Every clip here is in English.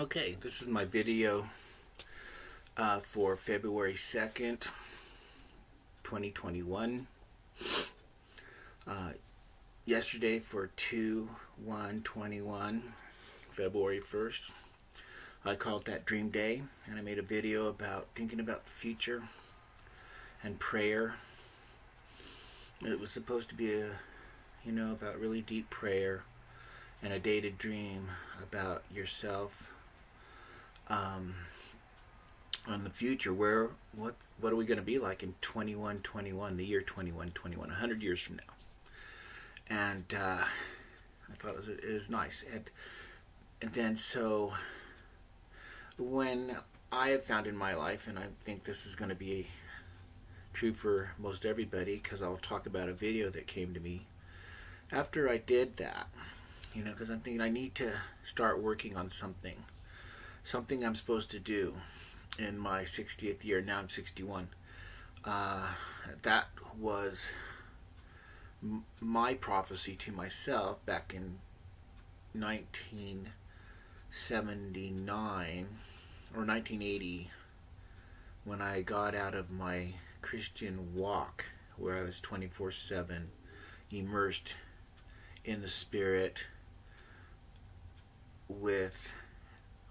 Okay, this is my video uh, for February 2nd, 2021. Uh, yesterday for 2-1-21, February 1st, I called that Dream Day, and I made a video about thinking about the future and prayer. It was supposed to be a, you know, about really deep prayer and a day to dream about yourself um, on the future where what what are we going to be like in 2121 the year 2121 100 years from now? And uh, I thought it was, it was nice. And and then so when I have found in my life and I think this is going to be true for most everybody because I'll talk about a video that came to me. After I did that you know because I'm thinking I need to start working on something something I'm supposed to do in my 60th year. Now I'm 61. Uh, that was my prophecy to myself back in 1979 or 1980 when I got out of my Christian walk where I was 24 7 immersed in the Spirit with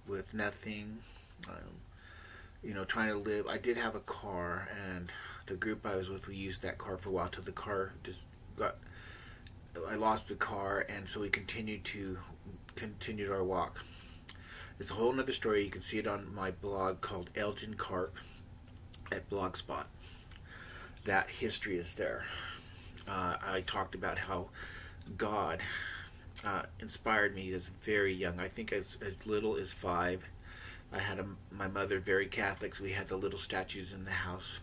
with nothing. Um, you know, trying to live. I did have a car, and the group I was with, we used that car for a while till the car just got. I lost the car, and so we continued to continued our walk. It's a whole other story. You can see it on my blog called Elgin Carp at Blogspot. That history is there. Uh, I talked about how God uh, inspired me as very young. I think as, as little as five. I had a, my mother very Catholic, so we had the little statues in the house.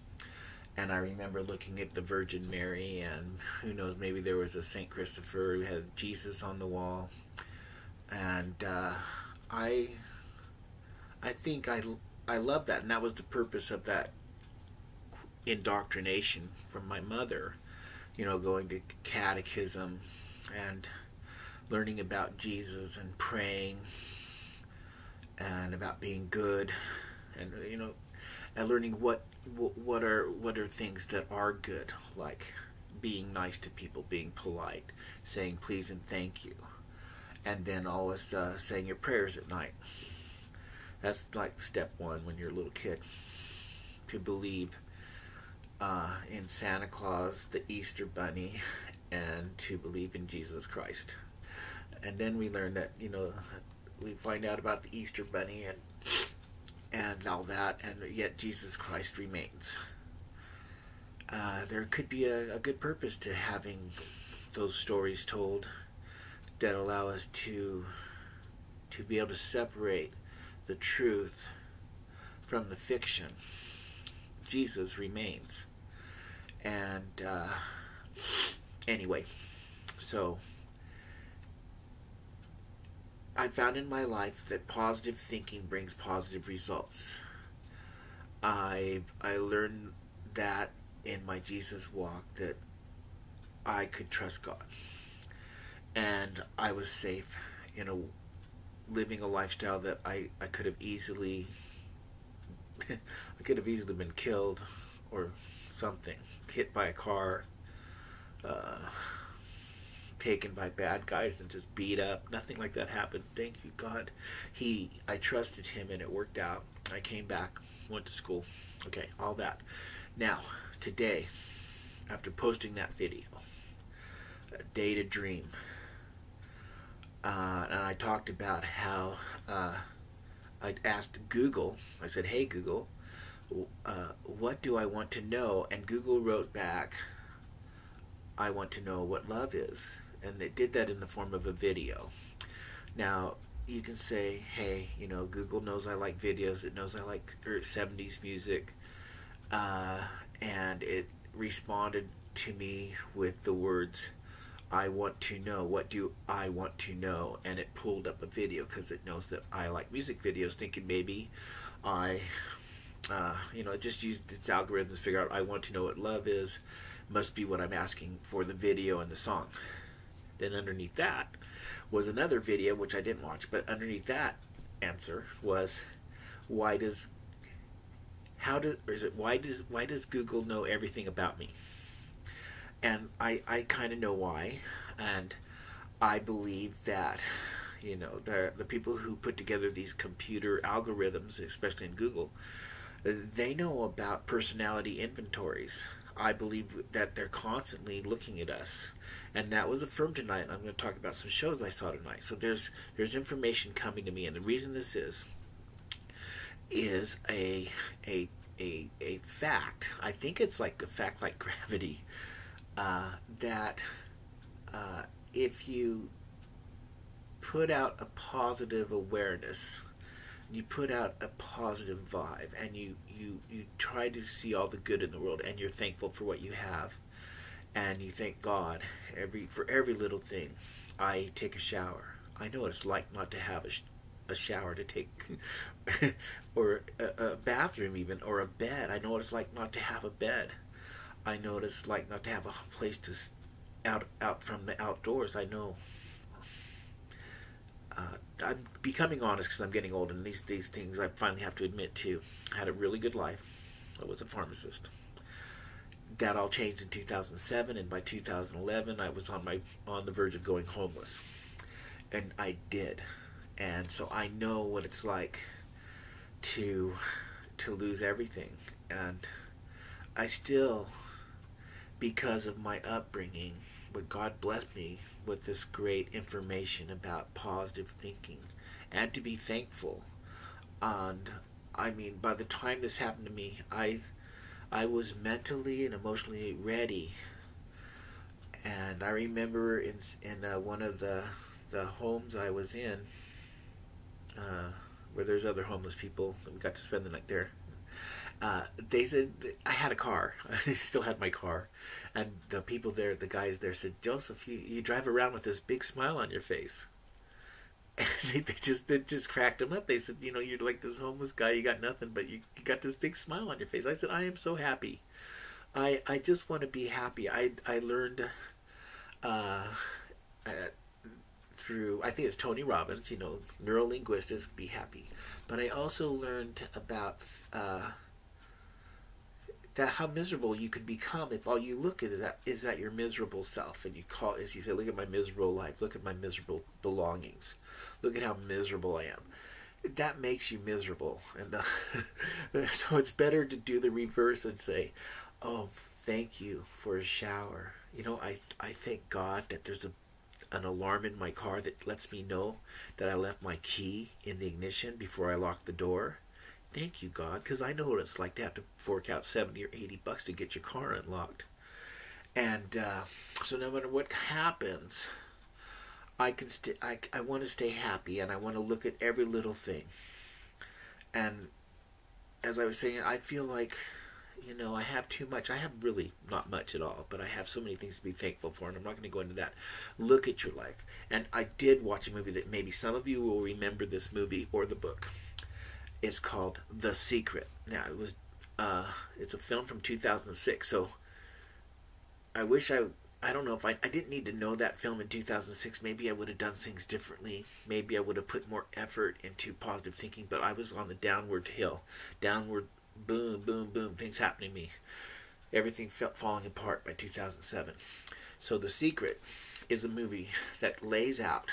And I remember looking at the Virgin Mary, and who knows, maybe there was a Saint Christopher. We had Jesus on the wall, and uh, I, I think I, I love that, and that was the purpose of that indoctrination from my mother. You know, going to catechism, and learning about Jesus and praying and about being good and you know and learning what what are what are things that are good like being nice to people being polite saying please and thank you and then always uh, saying your prayers at night. That's like step one when you're a little kid to believe uh, in Santa Claus the Easter Bunny and to believe in Jesus Christ and then we learn that you know we find out about the Easter Bunny and and all that, and yet Jesus Christ remains. Uh, there could be a, a, good purpose to having those stories told that allow us to to be able to separate the truth from the fiction. Jesus remains, and uh, anyway, so I found in my life that positive thinking brings positive results. I I learned that in my Jesus walk that I could trust God. And I was safe in a living a lifestyle that I, I could have easily I could have easily been killed or something, hit by a car, uh, taken by bad guys and just beat up. Nothing like that happened. Thank you, God. He, I trusted him and it worked out. I came back, went to school. Okay, all that. Now, today, after posting that video, Day to Dream, uh, and I talked about how uh, I asked Google, I said, hey Google, uh, what do I want to know? And Google wrote back, I want to know what love is and it did that in the form of a video. Now, you can say, hey, you know, Google knows I like videos, it knows I like 70s music, uh, and it responded to me with the words, I want to know, what do I want to know? And it pulled up a video because it knows that I like music videos, thinking maybe I, uh, you know, it just used its algorithms to figure out I want to know what love is, must be what I'm asking for the video and the song. Then underneath that was another video, which I didn't watch, but underneath that answer was, why does how do or is it why does why does Google know everything about me? And I I kind of know why, and I believe that you know the the people who put together these computer algorithms, especially in Google, they know about personality inventories. I believe that they're constantly looking at us, and that was affirmed tonight. I'm going to talk about some shows I saw tonight. So there's there's information coming to me, and the reason this is is a a a a fact. I think it's like a fact like gravity uh, that uh, if you put out a positive awareness you put out a positive vibe and you, you, you try to see all the good in the world and you're thankful for what you have and you thank God every for every little thing. I take a shower. I know what it's like not to have a, sh- a shower to take or a, a bathroom even or a bed. I know what it's like not to have a bed. I know what it's like not to have a place to out out from the outdoors. I know uh, I'm becoming honest because I'm getting old, and these these things I finally have to admit to. I had a really good life. I was a pharmacist. That all changed in 2007, and by 2011, I was on my on the verge of going homeless, and I did, and so I know what it's like to to lose everything, and I still, because of my upbringing, but God blessed me with this great information about positive thinking and to be thankful. And I mean, by the time this happened to me, I I was mentally and emotionally ready. And I remember in in uh, one of the the homes I was in, uh, where there's other homeless people, we got to spend the night there. Uh, they said I had a car. I still had my car, and the people there, the guys there, said, "Joseph, you, you drive around with this big smile on your face." They, they just they just cracked him up. They said, "You know, you're like this homeless guy. You got nothing, but you, you got this big smile on your face." I said, "I am so happy. I I just want to be happy. I I learned." Uh, uh, through I think it's Tony Robbins, you know, neurolinguistics, be happy. But I also learned about uh, that how miserable you could become if all you look at is that is that your miserable self and you call as you say look at my miserable life look at my miserable belongings look at how miserable i am. That makes you miserable. And uh, so it's better to do the reverse and say oh thank you for a shower. You know i i thank god that there's a an alarm in my car that lets me know that i left my key in the ignition before i locked the door Thank you, God, because I know what it's like to have to fork out 70 or 80 bucks to get your car unlocked. And uh, so no matter what happens, I can st- I, I want to stay happy and I want to look at every little thing. And as I was saying, I feel like, you know, I have too much. I have really not much at all, but I have so many things to be thankful for, and I'm not going to go into that. Look at your life. And I did watch a movie that maybe some of you will remember this movie or the book is called The Secret. Now it was uh, it's a film from 2006. So I wish I I don't know if I I didn't need to know that film in 2006. Maybe I would have done things differently. Maybe I would have put more effort into positive thinking. But I was on the downward hill, downward boom, boom, boom. Things happening to me. Everything felt falling apart by 2007. So The Secret is a movie that lays out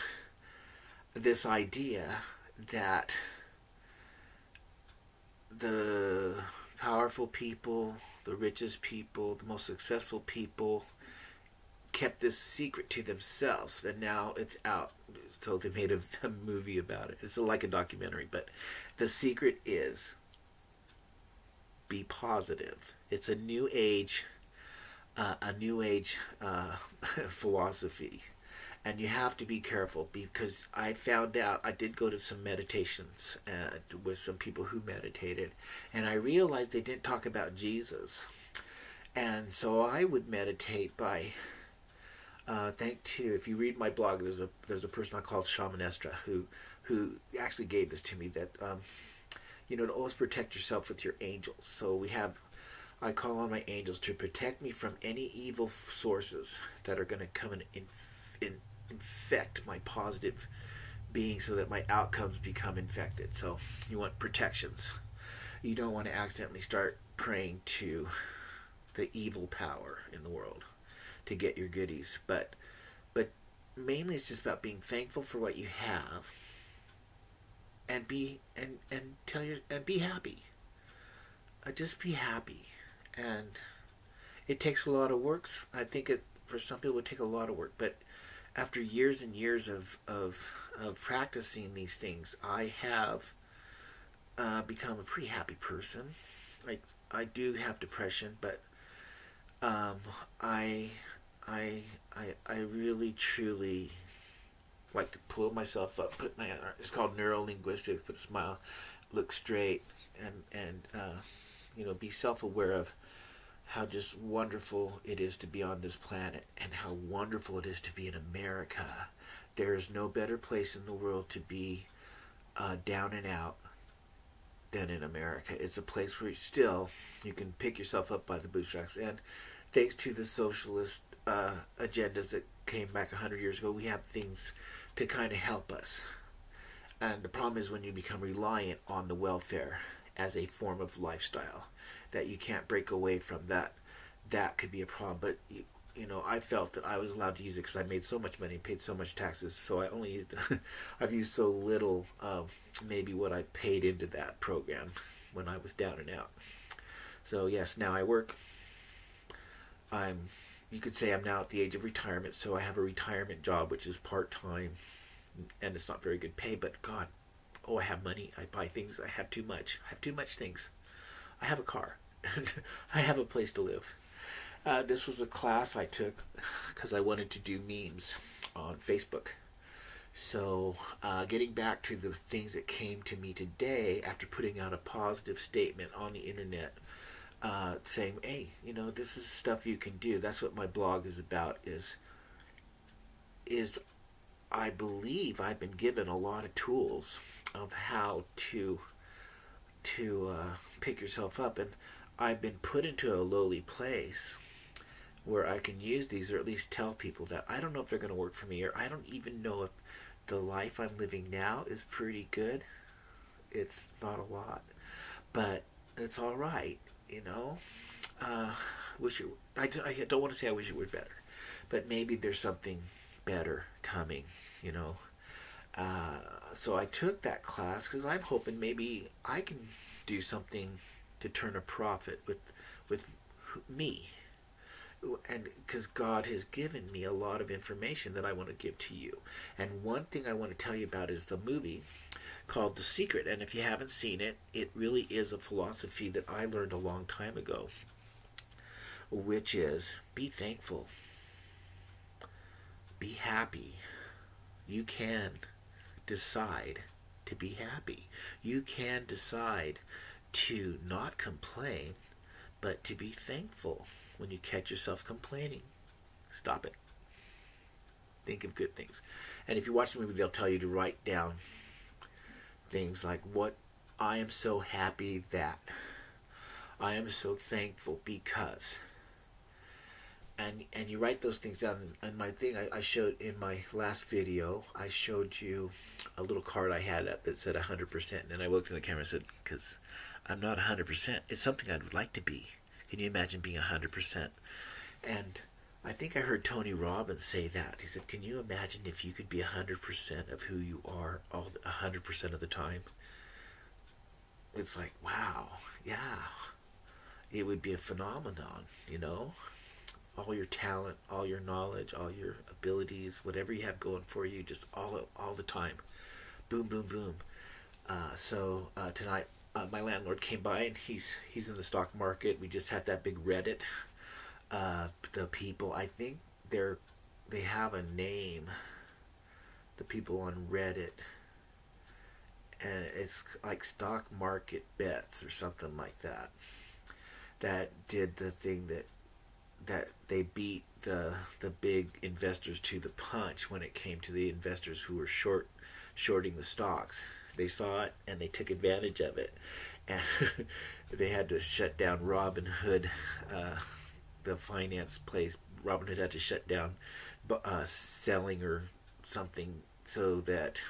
this idea that the powerful people, the richest people, the most successful people kept this secret to themselves, and now it's out. So they made a, a movie about it. It's like a documentary, but the secret is be positive. It's a new age, uh, a new age uh, philosophy and you have to be careful because I found out I did go to some meditations uh, with some people who meditated, and I realized they didn't talk about Jesus, and so I would meditate by. Uh, thank to if you read my blog, there's a there's a person I call Shaman Estra who who actually gave this to me that um, you know to always protect yourself with your angels. So we have I call on my angels to protect me from any evil sources that are going to come and in, in, infect my positive being so that my outcomes become infected. So you want protections. You don't want to accidentally start praying to the evil power in the world to get your goodies. But but mainly it's just about being thankful for what you have and be and and tell your and be happy. Uh, just be happy, and it takes a lot of work. I think it for some people it would take a lot of work, but after years and years of of of practicing these things, I have uh, become a pretty happy person. I I do have depression, but um, I I I I really truly like to pull myself up, put my it's called neuro linguistics, put a smile, look straight, and and uh, you know be self aware of how just wonderful it is to be on this planet and how wonderful it is to be in America. There is no better place in the world to be uh, down and out than in America. It's a place where still you can pick yourself up by the bootstraps. And thanks to the socialist uh, agendas that came back a hundred years ago, we have things to kind of help us. And the problem is when you become reliant on the welfare as a form of lifestyle, that you can't break away from that. That could be a problem. But you, you know, I felt that I was allowed to use it because I made so much money, and paid so much taxes. So I only used, I've used so little of maybe what I paid into that program when I was down and out. So yes, now I work. I'm you could say I'm now at the age of retirement, so I have a retirement job which is part time, and it's not very good pay. But God, oh, I have money. I buy things. I have too much. I have too much things. I have a car, I have a place to live. Uh, this was a class I took because I wanted to do memes on Facebook. So, uh, getting back to the things that came to me today after putting out a positive statement on the internet uh, saying, "Hey, you know, this is stuff you can do." That's what my blog is about. Is is I believe I've been given a lot of tools of how to to uh, pick yourself up, and I've been put into a lowly place where I can use these, or at least tell people that I don't know if they're going to work for me, or I don't even know if the life I'm living now is pretty good. It's not a lot, but it's all right you know, uh, wish it. I, I don't want to say I wish it were better, but maybe there's something better coming. You know, uh, so I took that class because I'm hoping maybe I can do something to turn a profit with with me and because God has given me a lot of information that I want to give to you. And one thing I want to tell you about is the movie called The Secret. And if you haven't seen it, it really is a philosophy that I learned a long time ago, which is be thankful, be happy. You can decide to be happy. You can decide to not complain, but to be thankful when you catch yourself complaining. Stop it. Think of good things. And if you watch the movie, they'll tell you to write down things like what I am so happy that I am so thankful because and and you write those things down and my thing I, I, showed in my last video I showed you a little card I had up that said 100% and I looked in the camera and said because I'm not 100% it's something I would like to be can you imagine being 100% and I think I heard Tony Robbins say that. He said, Can you imagine if you could be 100% of who you are all 100% of the time? It's like, wow, yeah. It would be a phenomenon, you know? All your talent, all your knowledge, all your abilities, whatever you have going for you, just all all the time. Boom, boom, boom. Uh, so uh, tonight, uh, my landlord came by and he's he's in the stock market. We just had that big Reddit uh, the people. I think they're they have a name. The people on Reddit, and it's like stock market bets or something like that. That did the thing that that they beat the the big investors to the punch when it came to the investors who were short shorting the stocks. They saw it and they took advantage of it, and they had to shut down Robinhood. Uh, the finance place, Robinhood had to shut down uh, selling or something so that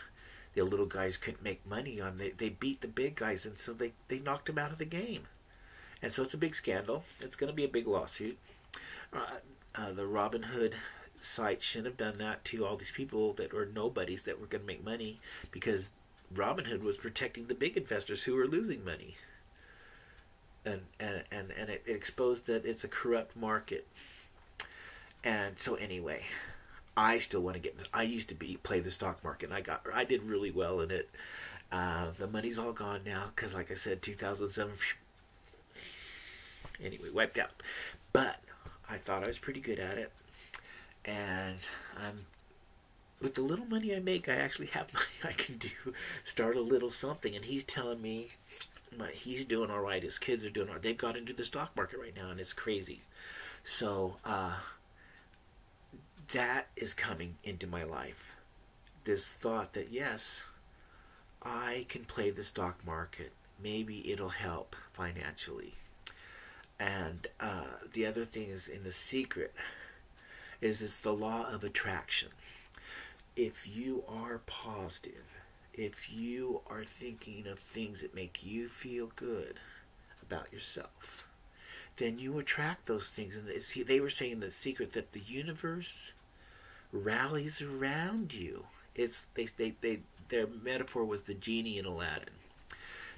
the little guys couldn't make money on. They they beat the big guys, and so they they knocked them out of the game. And so it's a big scandal. It's going to be a big lawsuit. Uh, uh, the Robinhood site shouldn't have done that to all these people that were nobodies that were going to make money because Robinhood was protecting the big investors who were losing money. And, and, and, and it exposed that it's a corrupt market. And so anyway, I still want to get. I used to be play the stock market. And I got. I did really well in it. Uh, the money's all gone now because, like I said, 2007. Anyway, wiped out. But I thought I was pretty good at it, and I'm. With the little money I make, I actually have money I can do. Start a little something, and he's telling me, my, he's doing all right. His kids are doing all right. They've got into the stock market right now, and it's crazy. So. uh that is coming into my life. This thought that, yes, I can play the stock market. Maybe it'll help financially. And uh, the other thing is in the secret is it's the law of attraction. If you are positive, if you are thinking of things that make you feel good about yourself, then you attract those things. And they were saying the secret that the universe rallies around you. It's they they, they their metaphor was the genie in Aladdin.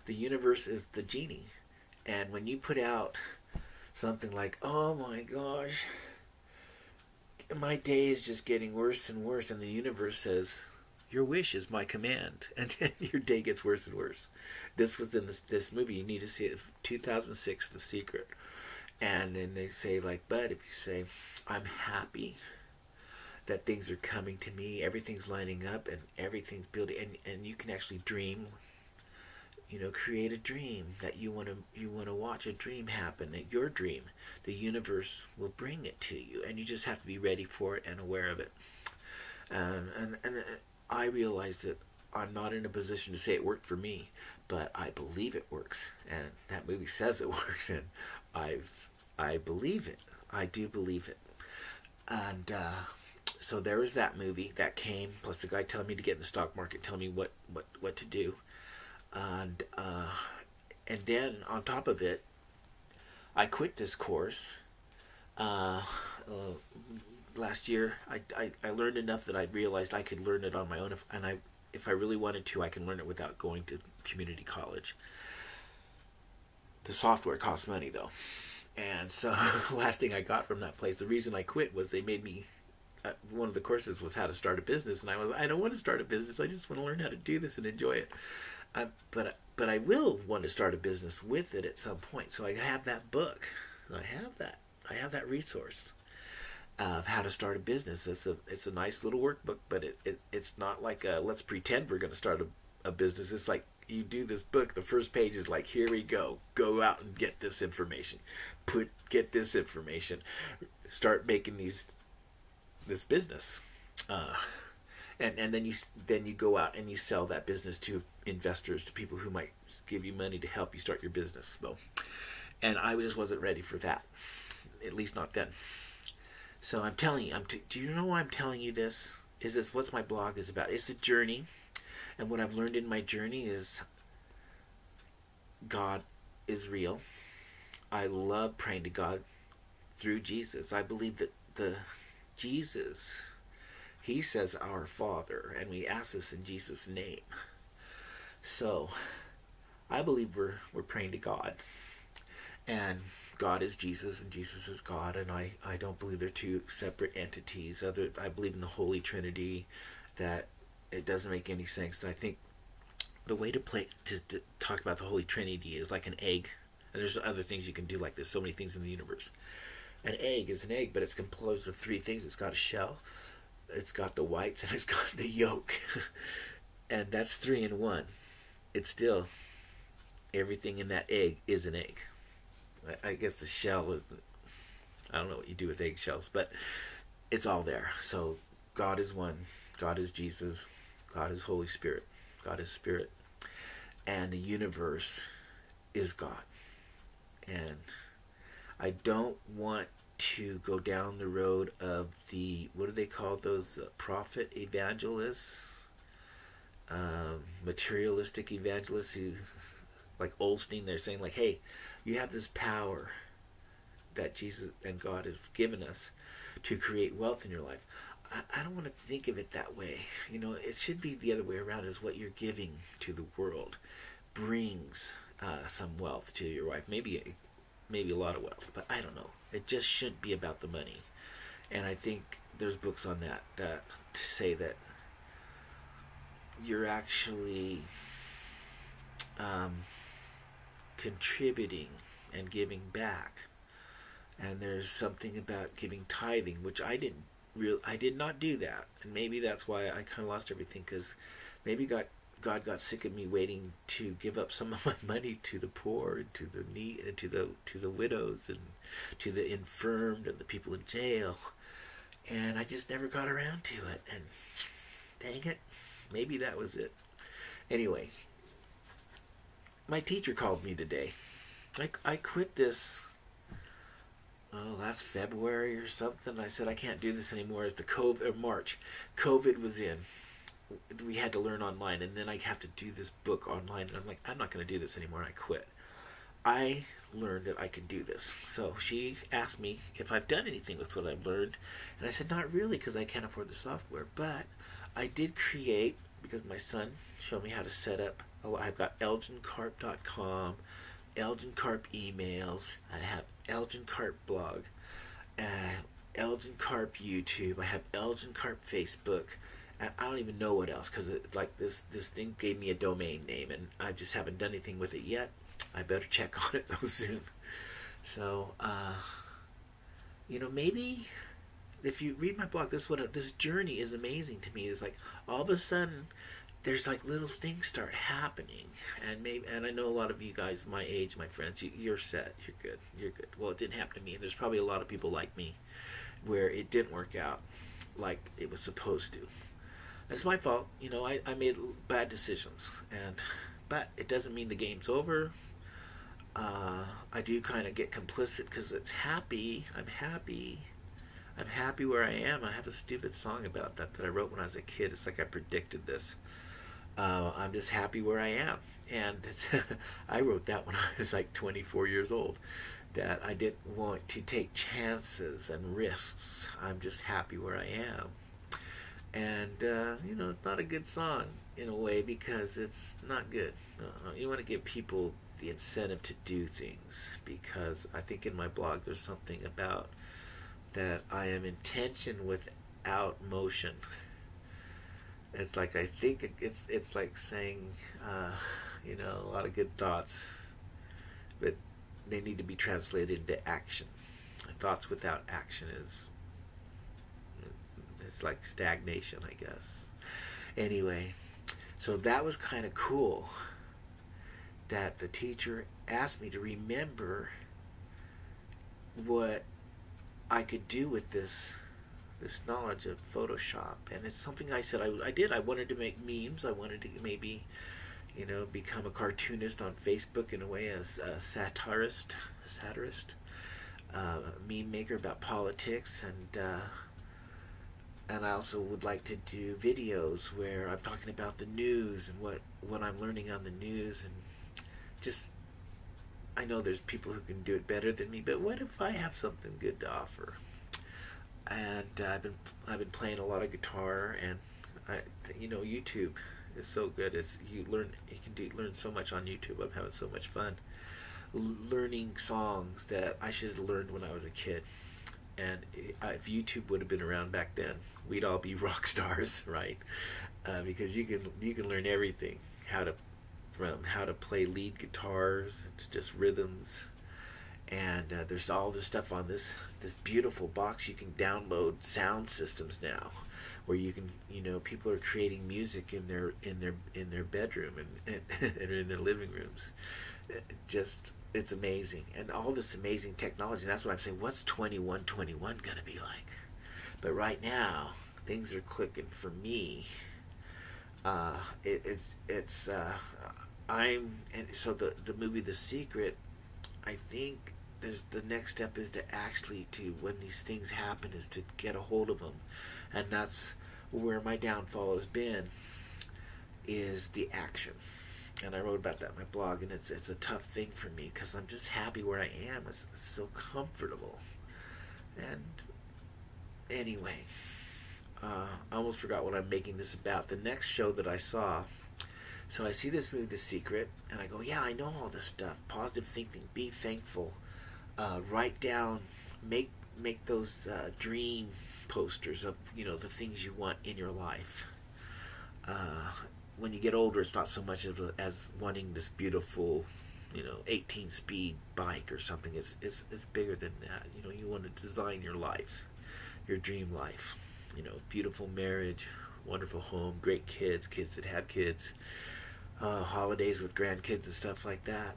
The universe is the genie, and when you put out something like, "Oh my gosh, my day is just getting worse and worse," and the universe says, "Your wish is my command," and then your day gets worse and worse. This was in this this movie. You need to see it. 2006, The Secret, and then they say like, "But if you say, I'm happy." that things are coming to me everything's lining up and everything's building and, and you can actually dream you know create a dream that you want to you want to watch a dream happen that your dream the universe will bring it to you and you just have to be ready for it and aware of it. Um, and and i realized that i'm not in a position to say it worked for me but i believe it works and that movie says it works and i've i believe it. I do believe it. And uh, so there was that movie that came plus the guy telling me to get in the stock market telling me what what what to do and uh, and then on top of it, I quit this course. Uh, uh, last year, I, I, I learned enough that I realized I could learn it on my own, if, and I if I really wanted to, I can learn it without going to community college. The software costs money though, and so the last thing I got from that place, the reason I quit was they made me uh, one of the courses was how to start a business, and I was I don't want to start a business. I just want to learn how to do this and enjoy it. I, but but I will want to start a business with it at some point. So I have that book. I have that. I have that resource of how to start a business. It's a it's a nice little workbook, but it, it it's not like a, let's pretend we're going to start a, a business. It's like you do this book. The first page is like, here we go. Go out and get this information. Put get this information. Start making these this business. Uh, and and then you then you go out and you sell that business to investors to people who might give you money to help you start your business. Well and i just wasn't ready for that at least not then. So i'm telling you i'm do you know why i'm telling you this? Is this what's my blog is about? It's a journey. And what i've learned in my journey is god is real. I love praying to god through jesus. I believe that the jesus he says, Our Father, and we ask this in Jesus' name. So, I believe we're, we're praying to God. And God is Jesus and Jesus is God, and I, I don't believe they're two separate entities. Other, I believe in the Holy Trinity, that it doesn't make any sense. And I think the way to play to, to talk about the Holy Trinity is like an egg, and there's other things you can do like this. So many things in the universe. An egg is an egg, but it's composed of three things. It's got a shell, it's got the whites and it's got the yolk. and that's three in one. It's still everything in that egg is an egg. I, I guess the shell is I don't know what you do with eggshells, but it's all there. So God is one. God is Jesus. God is Holy Spirit. God is Spirit. And the universe is God. And I don't want to go down the road of the what do they call those uh, prophet evangelists? Um, materialistic evangelists who, like Osteen, they're saying like, "Hey, you have this power that Jesus and God have given us to create wealth in your life." I, I don't want to think of it that way. You know, it should be the other way around. Is what you're giving to the world brings uh, some wealth to your wife. Maybe, maybe a lot of wealth, but I don't know. It just shouldn't be about the money. And I think there's books on that that to say that you're actually um, contributing and giving back. And there's something about giving tithing, which I didn't real I did not do that, and maybe that's why I kind of lost everything because maybe God God got sick of me waiting to give up some of my money to the poor, and to the need, and to the to the widows, and to the infirmed, and the people in jail, and I just never got around to it. And dang it, maybe that was it. Anyway, my teacher called me today. I, I quit this oh, last February or something. I said I can't do this anymore. It's the COVID or March, COVID was in. We had to learn online, and then I have to do this book online. And I'm like, I'm not going to do this anymore. And I quit. I learned that I could do this. So she asked me if I've done anything with what I've learned, and I said not really because I can't afford the software. But I did create because my son showed me how to set up. Oh, I've got elgincarp.com, Elgin Carp emails. I have Elgin Carp blog, uh, Elgin Carp YouTube. I have Elgin Carp Facebook. I don't even know what else because like this this thing gave me a domain name and I just haven't done anything with it yet. I better check on it though soon. So uh, you know maybe if you read my blog, this what this journey is amazing to me. Is like all of a sudden there's like little things start happening and maybe and i know a lot of you guys my age my friends you, you're set you're good you're good well it didn't happen to me and there's probably a lot of people like me where it didn't work out like it was supposed to it's my fault you know i, I made bad decisions and but it doesn't mean the game's over uh, i do kind of get complicit because it's happy i'm happy i'm happy where i am i have a stupid song about that that i wrote when i was a kid it's like i predicted this uh, I'm just happy where I am. And I wrote that when I was like 24 years old, that I didn't want to take chances and risks. I'm just happy where I am. And, uh, you know, it's not a good song in a way because it's not good. Uh, you want to give people the incentive to do things because I think in my blog there's something about that I am intention without motion. It's like I think it's it's like saying, uh, you know, a lot of good thoughts, but they need to be translated into action. Thoughts without action is it's like stagnation, I guess. Anyway, so that was kind of cool that the teacher asked me to remember what I could do with this this knowledge of Photoshop, and it's something I said I, I did. I wanted to make memes. I wanted to maybe, you know, become a cartoonist on Facebook in a way, as a satirist, a satirist, uh, meme maker about politics, and uh, and I also would like to do videos where I'm talking about the news and what what I'm learning on the news, and just I know there's people who can do it better than me, but what if I have something good to offer? and uh, I've been I've been playing a lot of guitar, and I, you know YouTube is so good. It's you learn you can do learn so much on YouTube. I'm having so much fun learning songs that I should have learned when I was a kid. And if YouTube would have been around back then, we'd all be rock stars, right? Uh, because you can you can learn everything. How to from how to play lead guitars to just rhythms. And uh, there's all this stuff on this this beautiful box you can download sound systems now where you can you know people are creating music in their in their in their bedroom and, and, and in their living rooms. Just it's amazing. And all this amazing technology that's what i'm saying what's 2121 going to be like but right now things are clicking for me uh, it, it's it's uh, i'm and so the the movie the secret i think there's the next step is to actually to when these things happen is to get a hold of them and that's where my downfall has been is the action. And I wrote about that in my blog, and it's it's a tough thing for me because I'm just happy where I am. It's, it's so comfortable. And anyway, uh, I almost forgot what I'm making this about. The next show that I saw, so I see this movie, The Secret, and I go, yeah, I know all this stuff. Positive thinking, be thankful, uh, write down, make make those uh, dream posters of you know the things you want in your life. Uh, when you get older, it's not so much as, as wanting this beautiful, you know, 18 speed bike or something. It's it's it's bigger than that. You know, you want to design your life, your dream life. You know, beautiful marriage, wonderful home, great kids, kids that have kids, uh, holidays with grandkids and stuff like that.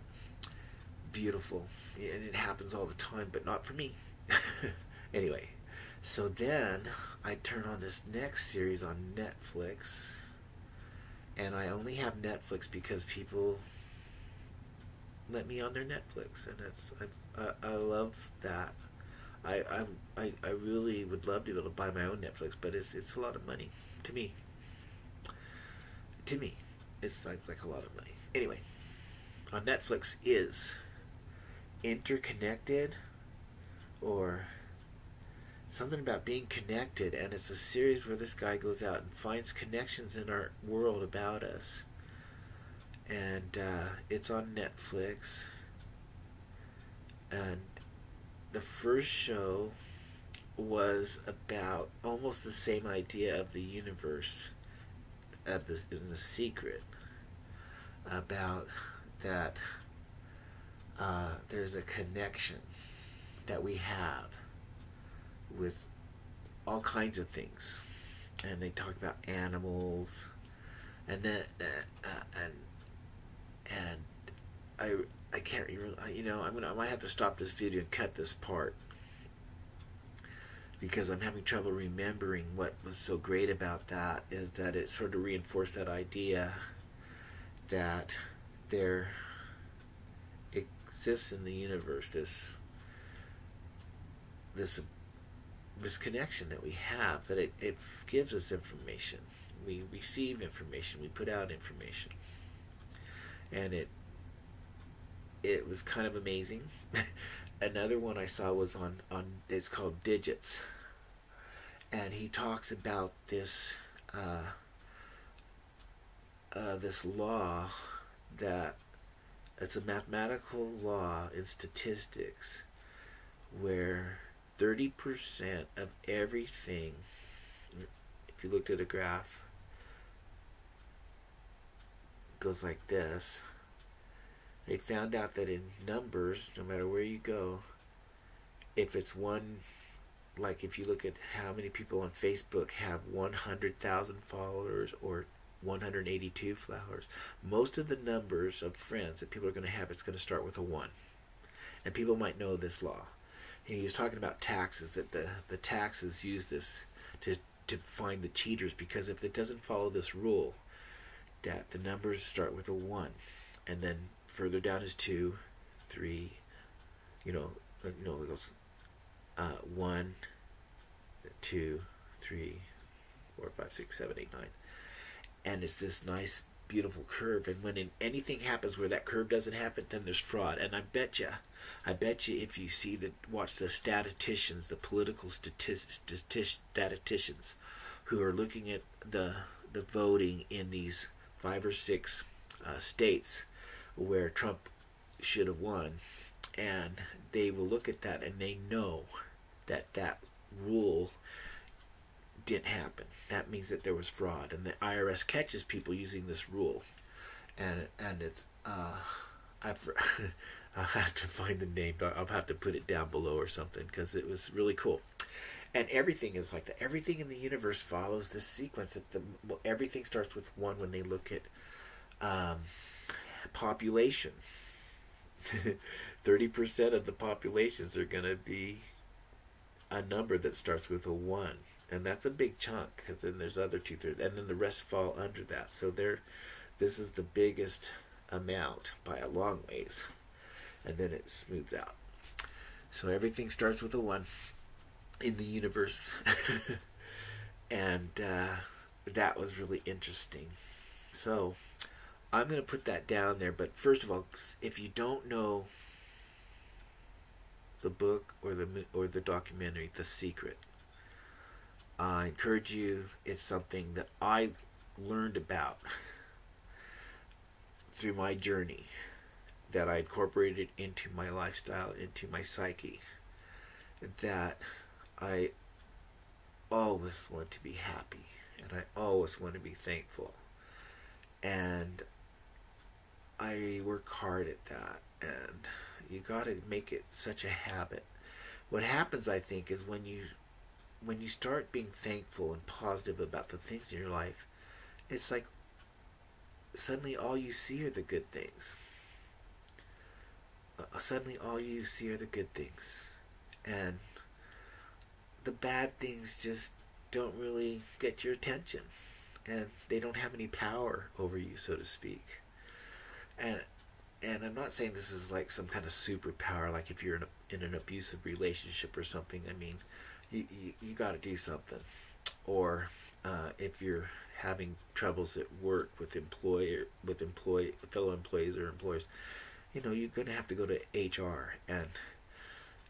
Beautiful, and it happens all the time, but not for me. anyway, so then I turn on this next series on Netflix and I only have Netflix because people let me on their Netflix, and it's I, I, I love that. I, I I really would love to be able to buy my own Netflix, but it's it's a lot of money to me. To me, it's like like a lot of money. Anyway, on Netflix is interconnected, or something about being connected and it's a series where this guy goes out and finds connections in our world about us and uh, it's on netflix and the first show was about almost the same idea of the universe of the in the secret about that uh, there's a connection that we have with all kinds of things, and they talk about animals, and then uh, uh, and and I I can't even you know I'm gonna I might have to stop this video and cut this part. Because I'm having trouble remembering what was so great about that is that it sort of reinforced that idea that there exists in the universe this this this connection that we have that it, it gives us information. We receive information we put out information. And it it was kind of amazing another one i saw was on on it's called digits and he talks about this uh, uh, this law that it's a mathematical law in statistics where 30% of everything, if you looked at a graph, goes like this. They found out that in numbers, no matter where you go, if it's one, like if you look at how many people on Facebook have 100,000 followers or 182 flowers, most of the numbers of friends that people are going to have, it's going to start with a 1. And people might know this law he was talking about taxes that the the taxes use this to to find the cheaters because if it doesn't follow this rule that the numbers start with a one and then further down is two three you know you know it goes uh, one two three four five six seven eight nine. And it's this nice beautiful curve and when anything happens where that curve doesn't happen then there's fraud. And i bet you i bet you if you see the watch the statisticians the political statisticians who are looking at the the voting in these five or six uh, states where trump should have won and they will look at that and they know that that rule didn't happen. That means that there was fraud, and the IRS catches people using this rule, and and it's uh, I I'll have to find the name. I'll have to put it down below or something because it was really cool. And everything is like that. Everything in the universe follows this sequence. That the well, everything starts with one when they look at um, population. Thirty percent of the populations are going to be a number that starts with a one and that's a big chunk because then there's other two thirds, and then the rest fall under that. So there, this is the biggest amount by a long ways, and then it smooths out. So everything starts with a one in the universe, and uh, that was really interesting. So I'm going to put that down there. But first of all, if you don't know the book or the or the documentary, The Secret, I encourage you. It's something that I learned about through my journey that I incorporated into my lifestyle, into my psyche. That I always want to be happy and I always want to be thankful. And I work hard at that and you got to make it such a habit. What happens I think is when you when you start being thankful and positive about the things in your life, it's like suddenly all you see are the good things. Uh, suddenly all you see are the good things. And the bad things just don't really get your attention. And they don't have any power over you, so to speak. And and I'm not saying this is like some kind of superpower, like if you're in, a, in an abusive relationship or something. I mean, you, you, you got to do something. Or uh, if you're having troubles at work with employer with employee fellow employees or employers, you know you're going to have to go to HR and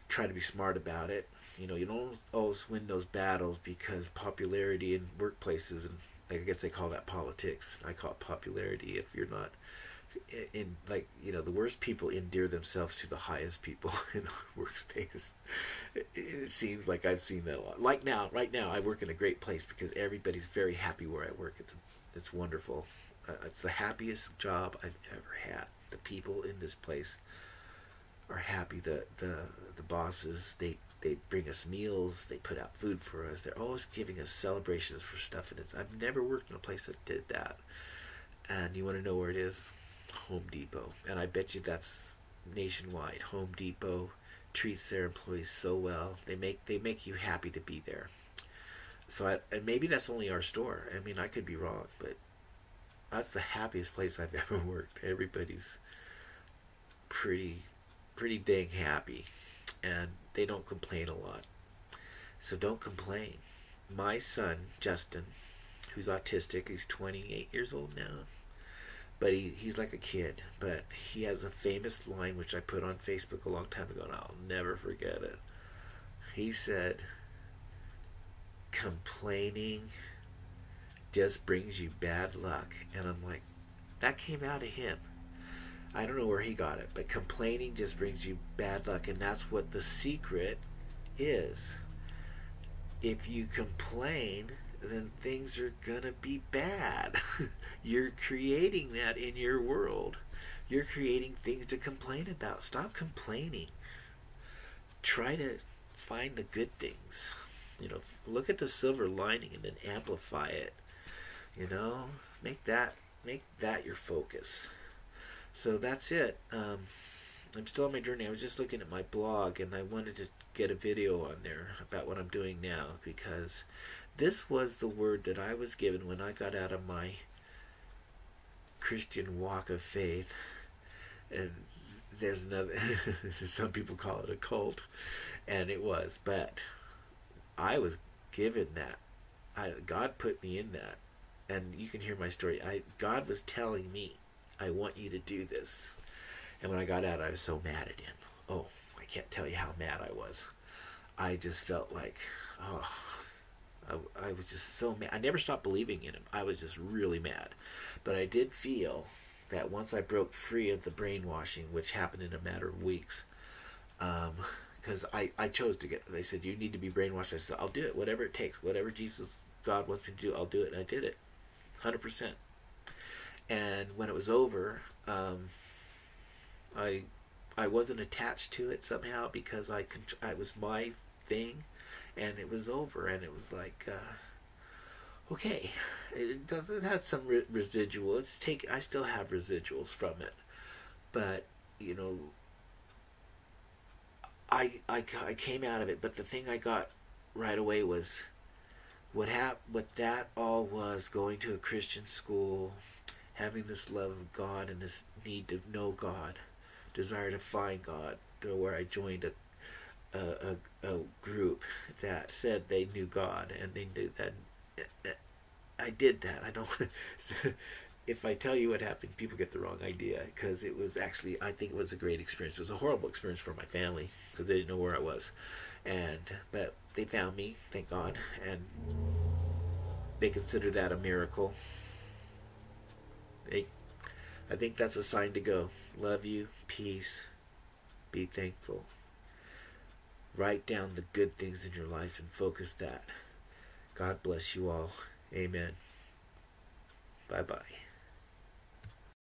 try to be smart about it. You know you don't always win those battles because popularity in workplaces and I guess they call that politics. I call it popularity. If you're not in, like you know the worst people endear themselves to the highest people in a workspace. It, it, seems like i've seen that a lot. Like now right now i work in a great place because everybody's very happy where i work. It's it's wonderful. Uh, it's the happiest job i've ever had. The people in this place are happy. The the the bosses they they bring us meals. They put out food for us. They're always giving us celebrations for stuff and it's i've never worked in a place that did that. And you want to know where it is Home Depot, and I bet you that's nationwide. Home Depot treats their employees so well. They make they make you happy to be there. So I, and maybe that's only our store. I mean, I could be wrong, but that's the happiest place I've ever worked. Everybody's pretty pretty dang happy and they don't complain a lot. So don't complain. My son, Justin, who's autistic, he's 28 years old now but he, he's like a kid. But he has a famous line which I put on Facebook a long time ago, and I'll never forget it. He said, "Complaining just brings you bad luck," and I'm like, that came out of him. I don't know where he got it, but complaining just brings you bad luck, and that's what the secret is. If you complain, then things are gonna be bad. You're creating that in your world. You're creating things to complain about. Stop complaining. Try to find the good things. You know, look at the silver lining and then amplify it. You know, make that make that your focus. So that's it. Um, I'm still on my journey. I was just looking at my blog and I wanted to get a video on there about what I'm doing now because this was the word that I was given when I got out of my Christian walk of faith. And there's another, some people call it a cult, and it was, but I was given that. I, God put me in that. And you can hear my story. I God was telling me, I want you to do this. And when I got out, I was so mad at him. Oh, I can't tell you how mad I was. I just felt like, oh, I, I was just so mad. I never stopped believing in him. I was just really mad. But I did feel that once I broke free of the brainwashing, which happened in a matter of weeks, because um, I, I chose to get, they said, you need to be brainwashed. I said, I'll do it, whatever it takes. Whatever Jesus, God wants me to do, I'll do it. And I did it, 100%. And when it was over, um, I I wasn't attached to it somehow because I, it was my thing and it was over, and it was like, uh, okay, it, had some re- residual. It's take. I still have residuals from it, but you know, I, I, I came out of it. But the thing I got right away was what hap- what that all was going to a Christian school, having this love of God and this need to know God, desire to find God, where I joined a a, a, a group that said they knew God and they knew that I did that. I don't. if I tell you what happened, people get the wrong idea because it was actually, I think it was a great experience. It was a horrible experience for my family because they didn't know where I was. And, but they found me, thank God. And they consider that a miracle. They, I think that's a sign to go. Love you, peace, be thankful. Write down the good things in your life and focus that. God bless you all. Amen. Bye bye.